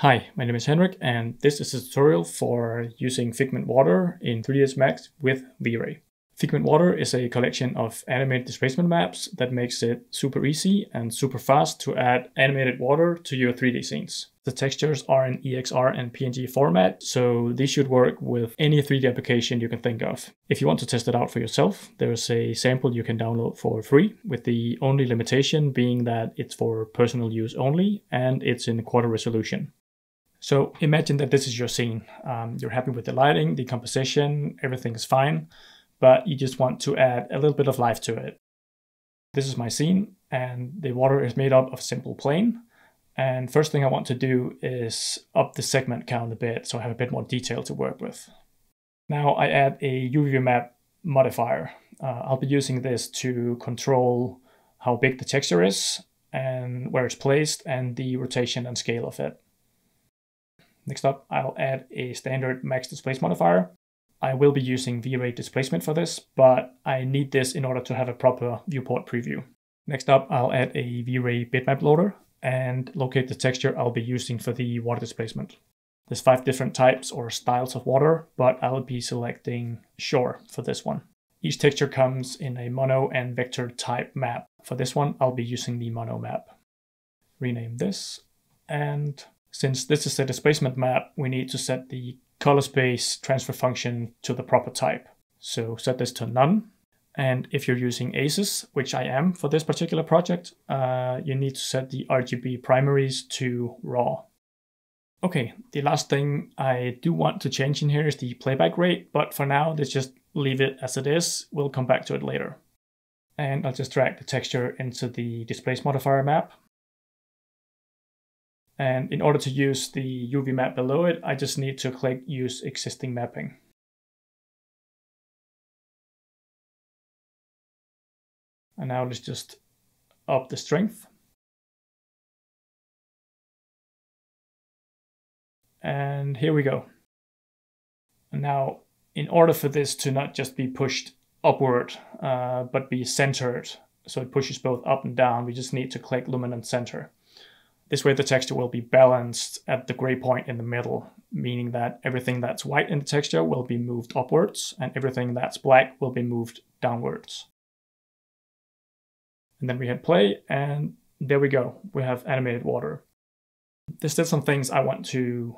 Hi, my name is Henrik and this is a tutorial for using Figment Water in 3ds Max with V-Ray. Figment Water is a collection of animated displacement maps that makes it super easy and super fast to add animated water to your 3D scenes. The textures are in EXR and PNG format, so these should work with any 3D application you can think of. If you want to test it out for yourself, there's a sample you can download for free, with the only limitation being that it's for personal use only and it's in quarter resolution. So imagine that this is your scene. Um, you're happy with the lighting, the composition, everything is fine but you just want to add a little bit of life to it. This is my scene, and the water is made up of simple plane. And first thing I want to do is up the segment count a bit so I have a bit more detail to work with. Now I add a UV map modifier. Uh, I'll be using this to control how big the texture is and where it's placed and the rotation and scale of it. Next up, I'll add a standard max displace modifier. I will be using V-Ray displacement for this, but I need this in order to have a proper viewport preview. Next up, I'll add a V-Ray bitmap loader and locate the texture I'll be using for the water displacement. There's five different types or styles of water, but I'll be selecting shore for this one. Each texture comes in a mono and vector type map. For this one, I'll be using the mono map. Rename this, and since this is a displacement map, we need to set the color space transfer function to the proper type. So set this to none. And if you're using ACES, which I am for this particular project, uh, you need to set the RGB primaries to raw. Okay, the last thing I do want to change in here is the playback rate, but for now, let's just leave it as it is. We'll come back to it later. And I'll just drag the texture into the displace modifier map. And in order to use the UV map below it, I just need to click Use Existing Mapping. And now let's just up the strength. And here we go. And now, in order for this to not just be pushed upward, uh, but be centered, so it pushes both up and down, we just need to click Luminance Center. This way the texture will be balanced at the gray point in the middle, meaning that everything that's white in the texture will be moved upwards and everything that's black will be moved downwards. And then we hit play and there we go. We have animated water. There's still some things I want to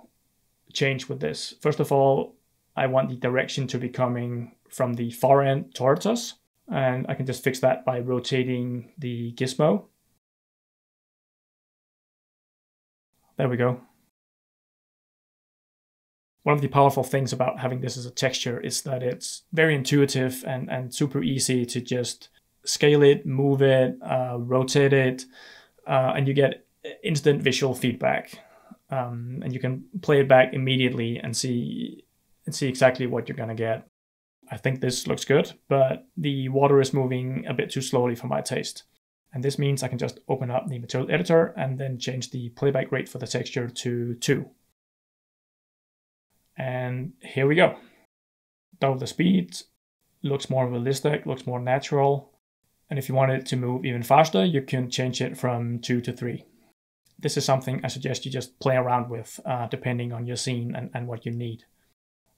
change with this. First of all, I want the direction to be coming from the far end towards us. And I can just fix that by rotating the gizmo There we go. One of the powerful things about having this as a texture is that it's very intuitive and, and super easy to just scale it, move it, uh, rotate it, uh, and you get instant visual feedback. Um, and you can play it back immediately and see and see exactly what you're gonna get. I think this looks good, but the water is moving a bit too slowly for my taste. And this means I can just open up the material editor and then change the playback rate for the texture to 2. And here we go. Double the speed, looks more realistic, looks more natural. And if you want it to move even faster, you can change it from 2 to 3. This is something I suggest you just play around with uh, depending on your scene and, and what you need.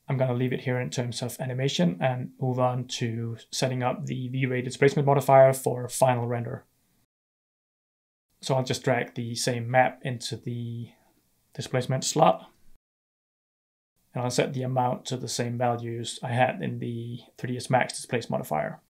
I'm going to leave it here in terms of animation and move on to setting up the V-Ray displacement modifier for final render. So I'll just drag the same map into the displacement slot. And I'll set the amount to the same values I had in the 3ds Max displace modifier.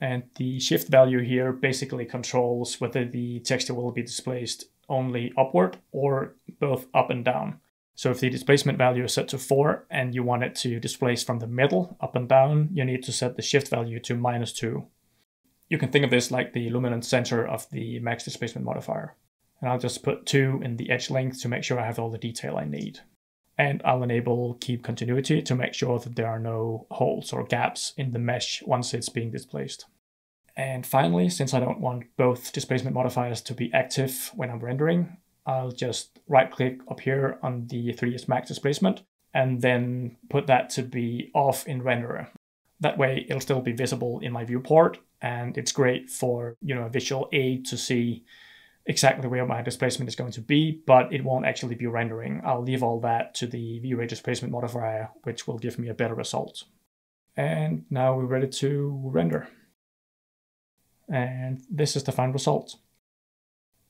And the shift value here basically controls whether the texture will be displaced only upward or both up and down. So if the displacement value is set to 4 and you want it to displace from the middle up and down, you need to set the shift value to minus 2 you can think of this like the luminance center of the max displacement modifier. And I'll just put 2 in the edge length to make sure I have all the detail I need. And I'll enable keep continuity to make sure that there are no holes or gaps in the mesh once it's being displaced. And finally, since I don't want both displacement modifiers to be active when I'm rendering, I'll just right click up here on the 3ds Max displacement and then put that to be off in renderer. That way it'll still be visible in my viewport and it's great for you know a visual aid to see exactly where my displacement is going to be, but it won't actually be rendering. I'll leave all that to the V-Ray displacement modifier, which will give me a better result. And now we're ready to render. And this is the final result.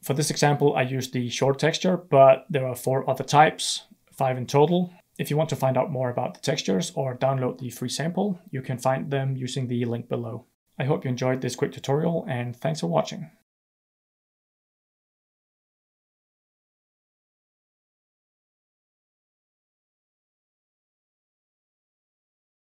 For this example, I used the shore texture, but there are four other types, five in total. If you want to find out more about the textures or download the free sample, you can find them using the link below. I hope you enjoyed this quick tutorial and thanks for watching.